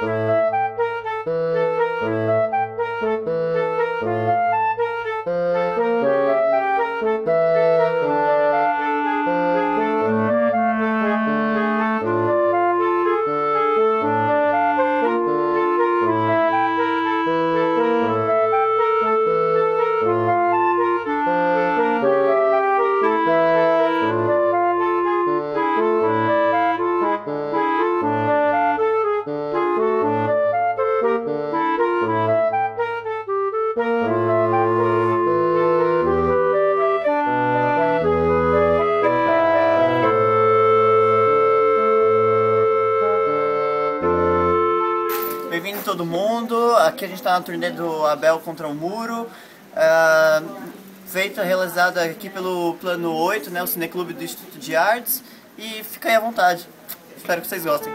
Música salve todo mundo! Aqui a gente está na turnê do Abel contra o Muro, uh, feita, realizada aqui pelo Plano 8, né, o Cineclube do Instituto de Artes, e fica aí à vontade. Espero que vocês gostem.